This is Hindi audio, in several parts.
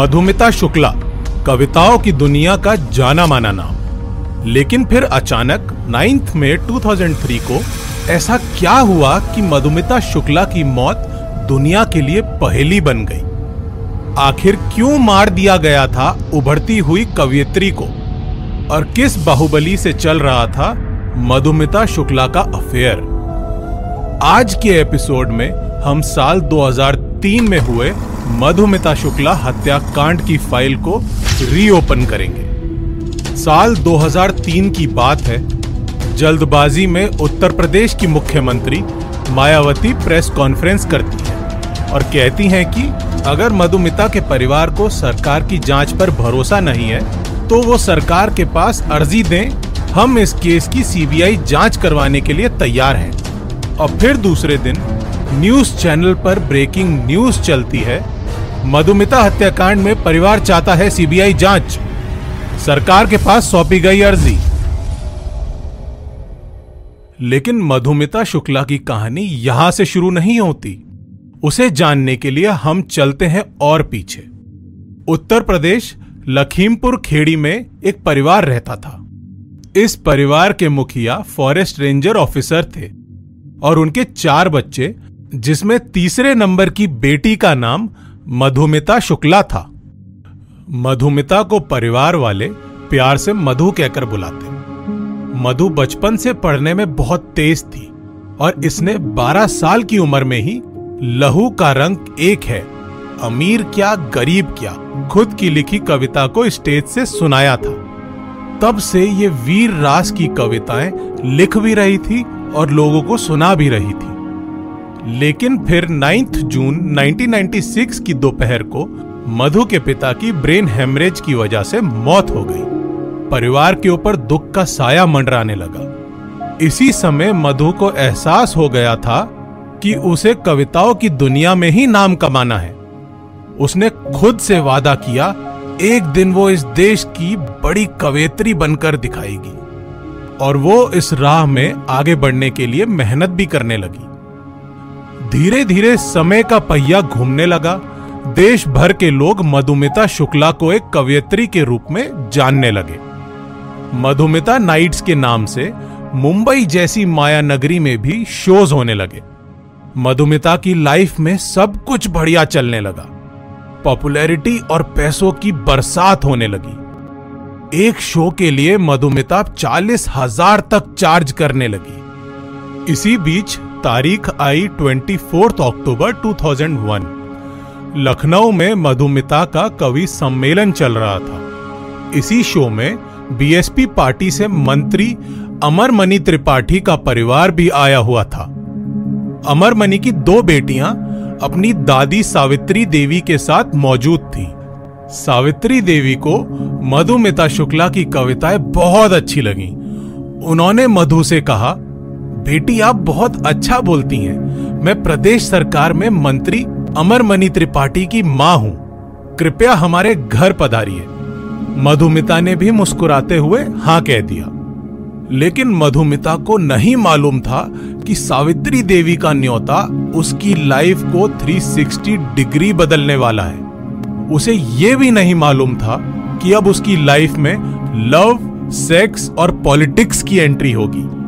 मधुमिता शुक्ला, कविताओं की दुनिया का जाना माना नाम। लेकिन फिर अचानक 9 मई 2003 को ऐसा क्या हुआ कि मधुमिता शुक्ला की मौत दुनिया के लिए पहेली बन गई? आखिर क्यों मार दिया गया था उभरती हुई कवियत्री को? और किस बाहुबली से चल रहा था मधुमिता शुक्ला का अफेयर आज के एपिसोड में हम साल 2003 में हुए मधुमिता शुक्ला हत्याकांड की फ़ाइल को रीओपन करेंगे। साल 2003 की बात है। जल्दबाजी में उत्तर प्रदेश की मुख्यमंत्री मायावती प्रेस कॉन्फ्रेंस करती है और कहती हैं कि अगर मधुमिता के परिवार को सरकार की जाँच पर भरोसा नहीं है तो वो सरकार के पास अर्जी दें। हम इस केस की सीबीआई जाँच करवाने के लिए तैयार हैं। और फिर दूसरे दिन न्यूज़ चैनल पर ब्रेकिंग न्यूज़ चलती है। मधुमिता हत्याकांड में परिवार चाहता है सीबीआई जाँच। सरकार के पास सौंपी गई अर्जी। लेकिन मधुमिता शुक्ला की कहानी यहाँ से शुरू नहीं होती। उसे जानने के लिए हम चलते हैं और पीछे। उत्तर प्रदेश, लखीमपुर खेड़ी में एक परिवार रहता था। इस परिवार के मुखिया फॉरेस्ट रेंजर ऑफिसर थे और उनके चार बच्चे, जिसमें तीसरे नंबर की बेटी का नाम मधुमिता शुक्ला था। मधुमिता को परिवार वाले प्यार से मधु कहकर बुलाते। मधु बचपन से पढ़ने में बहुत तेज थी और इसने 12 साल की उम्र में ही लहू का रंग एक है, अमीर क्या, गरीब क्या, खुद की लिखी कविता को स्टेज से सुनाया था। तब से ये वीर रास की कविताएँ लिख भी रही थी और लोगों को सुना भी रही थी। लेकिन फिर 9 जून 1996 की दोपहर को मधु के पिता की ब्रेन हेमरेज की वजह से मौत हो गई। परिवार के ऊपर दुख का साया मंडराने लगा। इसी समय मधु को एहसास हो गया था कि उसे कविताओं की दुनिया में ही नाम कमाना है। उसने खुद से वादा किया, एक दिन वो इस देश की बड़ी कवेत्री बनकर दिखाएगी। और वो इस राह में आगे बढ़ने के लिए मेहनत भी करने लगी। धीरे धीरे समय का पहिया घूमने लगा। देश भर के लोग मधुमिता शुक्ला को एक कवियत्री के रूप में जानने लगे। मधुमिता नाइट्स के नाम से मुंबई जैसी माया नगरी में भी शोज़ होने लगे। मधुमिता की लाइफ में सब कुछ बढ़िया चलने लगा। पॉपुलैरिटी और पैसों की बरसात होने लगी। एक शो के लिए मधुमिता चालीस हज़ार तक चार्ज करने लगी। इसी बीच तारीख आई 24 अक्टूबर 2001 लखनऊ में मधुमिता का कवि सम्मेलन चल रहा था। इसी शो में बीएसपी पार्टी से मंत्री अमरमणि त्रिपाठी का परिवार भी आया हुआ था। अमरमणि की दो बेटियाँ अपनी दादी सावित्री देवी के साथ मौजूद थी। सावित्री देवी को मधुमिता शुक्ला की कविताएँ बहुत अच्छी लगी। उन्होंने मधु से कहा बेटी, आप बहुत अच्छा बोलती हैं। मैं प्रदेश सरकार में मंत्री अमर अमरमणि त्रिपाठी की माँ हूँ। कृपया हमारे घर पधारिए। मधुमिता ने भी मुस्कुराते हुए हाँ कह दिया। लेकिन मधुमिता को नहीं मालूम था कि सावित्री देवी का न्योता उसकी लाइफ को 360 डिग्री बदलने वाला है। उसे यह भी नहीं मालूम था कि अब उसकी लाइफ में लव सेक्स और पॉलिटिक्स की एंट्री होगी।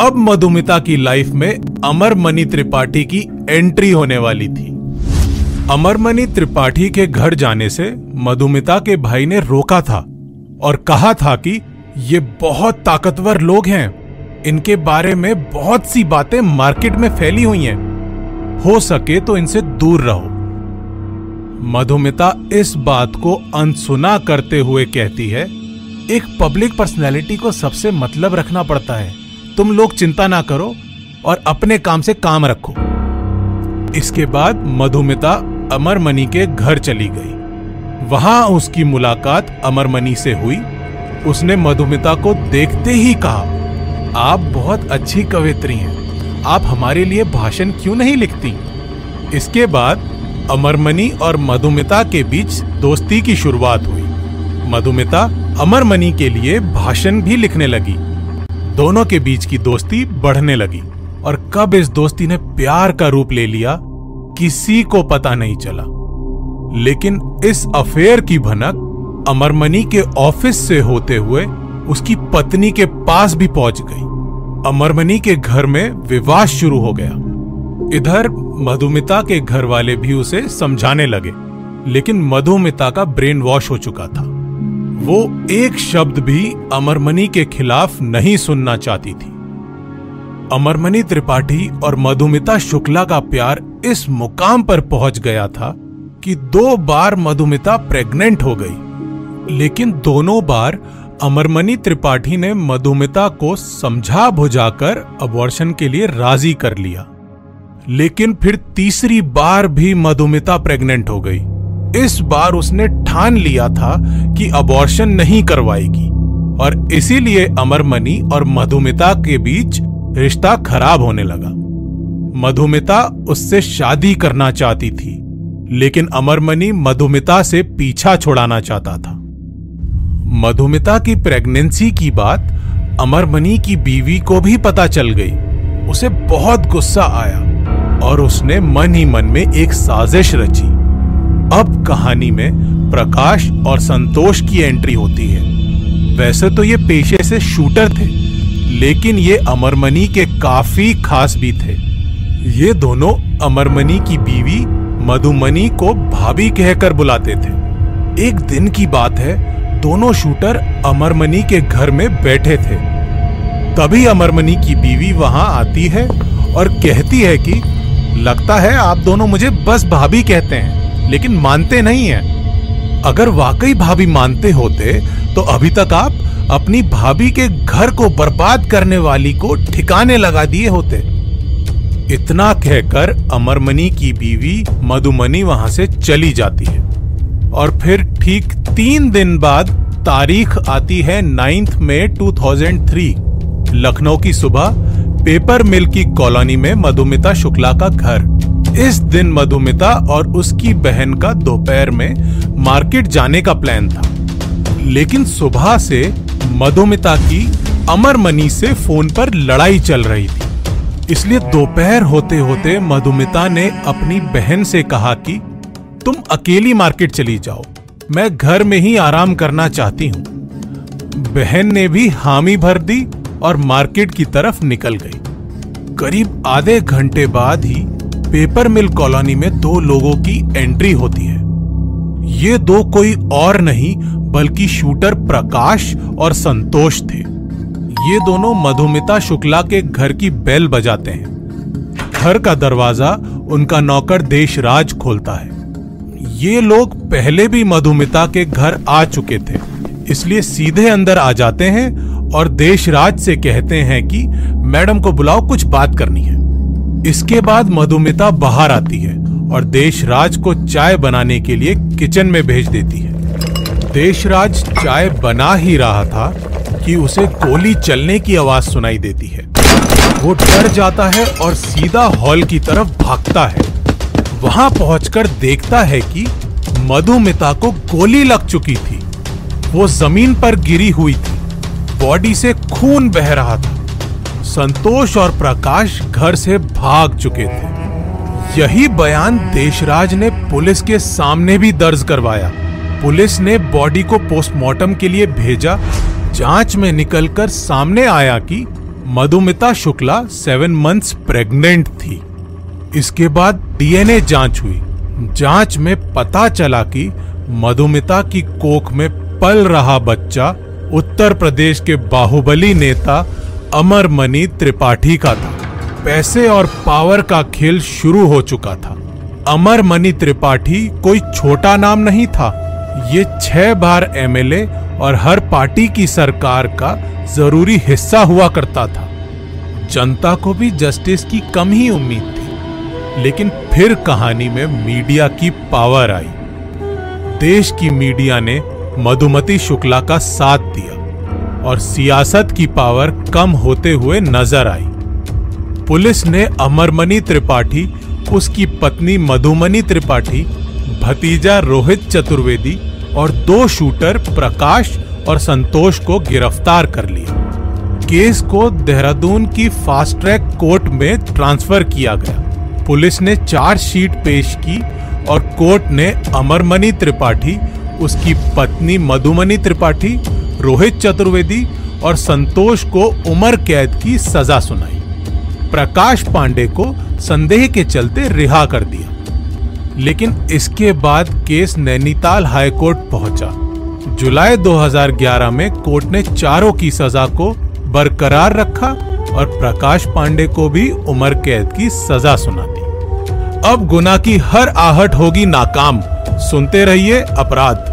अब मधुमिता की लाइफ में अमरमणि त्रिपाठी की एंट्री होने वाली थी। अमरमणि त्रिपाठी के घर जाने से मधुमिता के भाई ने रोका था और कहा था कि ये बहुत ताकतवर लोग हैं। इनके बारे में बहुत सी बातें मार्केट में फैली हुई हैं। हो सके तो इनसे दूर रहो। मधुमिता इस बात को अनसुना करते हुए कहती है, एक पब्लिक पर्सनैलिटी को सबसे मतलब रखना पड़ता है। तुम लोग चिंता ना करो और अपने काम से काम रखो। इसके बाद मधुमिता अमरमणि के घर चली गई। वहाँ उसकी मुलाकात अमरमणि से हुई। उसने मधुमिता को देखते ही कहा, आप बहुत अच्छी कवित्री हैं। आप हमारे लिए भाषण क्यों नहीं लिखती? इसके बाद अमरमणि और मधुमिता के बीच दोस्ती की शुरुआत हुई। मधुमिता अमरमणि के लिए भाषण भी लिखने लगी। दोनों के बीच की दोस्ती बढ़ने लगी और कब इस दोस्ती ने प्यार का रूप ले लिया, किसी को पता नहीं चला। लेकिन इस अफेयर की भनक अमरमनी के ऑफ़िस से होते हुए उसकी पत्नी के पास भी पहुँच गई। अमरमनी के घर में विवाह शुरू हो गया। इधर मधुमिता के घर वाले भी उसे समझाने लगे, लेकिन मधुमिता का ब्रेन वॉश हो चुका था। वो एक शब्द भी अमरमनी के खिलाफ नहीं सुनना चाहती थी। अमरमनी त्रिपाठी और मधुमिता शुक्ला का प्यार इस मुकाम पर पहुँच गया था कि दो बार मधुमिता प्रेग्नेंट हो गई। लेकिन दोनों बार अमरमनी त्रिपाठी ने मधुमिता को समझा बुझाकर अबॉर्शन के लिए राज़ी कर लिया। लेकिन फिर तीसरी बार भी मधुमिता प्रेग्नेंट हो गई। इस बार उसने ठान लिया था कि अबॉर्शन नहीं करवाएगी। और इसीलिए अमरमनी और मधुमिता के बीच रिश्ता खराब होने लगा। मधुमिता उससे शादी करना चाहती थी, लेकिन अमरमनी मधुमिता से पीछा छुड़ाना चाहता था। मधुमिता की प्रेगनेंसी की बात अमरमनी की बीवी को भी पता चल गई। उसे बहुत गुस्सा आया और उसने मन ही मन में एक साजिश रची। अब कहानी में प्रकाश और संतोष की एंट्री होती है। वैसे तो ये पेशे से शूटर थे, लेकिन ये अमरमनी के काफ़ी खास भी थे। ये दोनों अमरमनी की बीवी मधुमनी को भाभी कहकर बुलाते थे। एक दिन की बात है, दोनों शूटर अमरमनी के घर में बैठे थे। तभी अमरमनी की बीवी वहाँ आती है और कहती है कि, लगता है आप दोनों मुझे बस भाभी कहते हैं। लेकिन मानते नहीं है। अगर वाकई भाभी मानते होते तो अभी तक आप अपनी भाभी के घर को बर्बाद करने वाली को ठिकाने लगा दिए होते। इतना कहकर अमरमनी की बीवी मधुमनी वहाँ से चली जाती है। और फिर ठीक तीन दिन बाद तारीख आती है नाइन्थ में 2003 लखनऊ की सुबह, पेपर मिल की कॉलोनी में मधुमिता शुक्ला का घर। इस दिन मधुमिता और उसकी बहन का दोपहर में मार्केट जाने का प्लान था। लेकिन सुबह से मधुमिता की अमरमनी से फ़ोन पर लड़ाई चल रही थी। इसलिए दोपहर होते होते मधुमिता ने अपनी बहन से कहा कि, तुम अकेली मार्केट चली जाओ। मैं घर में ही आराम करना चाहती हूँ। बहन ने भी हामी भर दी और मार्केट की तरफ़ निकल गई। करीब आधे घंटे बाद ही पेपर मिल कॉलोनी में दो लोगों की एंट्री होती है। ये दो कोई और नहीं, बल्कि शूटर प्रकाश और संतोष थे। ये दोनों मधुमिता शुक्ला के घर की बेल बजाते हैं। घर का दरवाज़ा उनका नौकर देशराज खोलता है। ये लोग पहले भी मधुमिता के घर आ चुके थे, इसलिए सीधे अंदर आ जाते हैं और देशराज से कहते हैं कि, मैडम को बुलाओ, कुछ बात करनी है। इसके बाद मधुमिता बाहर आती है और देशराज को चाय बनाने के लिए किचन में भेज देती है। देशराज चाय बना ही रहा था कि उसे गोली चलने की आवाज़ सुनाई देती है। वो डर जाता है और सीधा हॉल की तरफ़ भागता है। वहाँ पहुंचकर देखता है कि मधुमिता को गोली लग चुकी थी। वो ज़मीन पर गिरी हुई थी। बॉडी से खून बह रहा था। संतोष और प्रकाश घर से भाग चुके थे। यही बयान देशराज ने पुलिस के सामने भी दर्ज करवाया। पुलिस ने बॉडी को पोस्टमार्टम के लिए भेजा। जाँच में निकलकर सामने आया कि Madhumita Shukla seven months pregnant थी। इसके बाद डीएनए जाँच हुई। जाँच में पता चला कि मधुमिता की कोख में पल रहा बच्चा उत्तर प्रदेश के बाहुबली नेता अमरमणि त्रिपाठी का था। पैसे और पावर का खेल शुरू हो चुका था। अमर मनी त्रिपाठी कोई छोटा नाम नहीं था। ये छह बार एमएलए और हर पार्टी की सरकार का ज़रूरी हिस्सा हुआ करता था। जनता को भी जस्टिस की कम ही उम्मीद थी। लेकिन फिर कहानी में मीडिया की पावर आई। देश की मीडिया ने मधुमती शुक्ला का साथ दिया। और सियासत की पावर कम होते हुए नज़र आई। पुलिस ने अमरमणि त्रिपाठी, उसकी पत्नी मधुमनी त्रिपाठी, भतीजा रोहित चतुर्वेदी और दो शूटर प्रकाश और संतोष को गिरफ़्तार कर लिया। केस को देहरादून की फास्ट ट्रैक कोर्ट में ट्रांसफ़र किया गया। पुलिस ने चार्जशीट पेश की और कोर्ट ने अमरमणि त्रिपाठी, उसकी पत्नी मधुमणि त्रिपाठी रोहित चतुर्वेदी और संतोष को उम्र कैद की सजा सुनाई। प्रकाश पांडे को संदेह के चलते रिहा कर दिया। लेकिन इसके बाद केस नैनीताल हाईकोर्ट पहुँचा। जुलाई 2011 में कोर्ट ने चारों की सजा को बरकरार रखा और प्रकाश पांडे को भी उम्र कैद की सजा सुना दी। अब गुना की हर आहट होगी नाकाम। सुनते रहिए अपराध।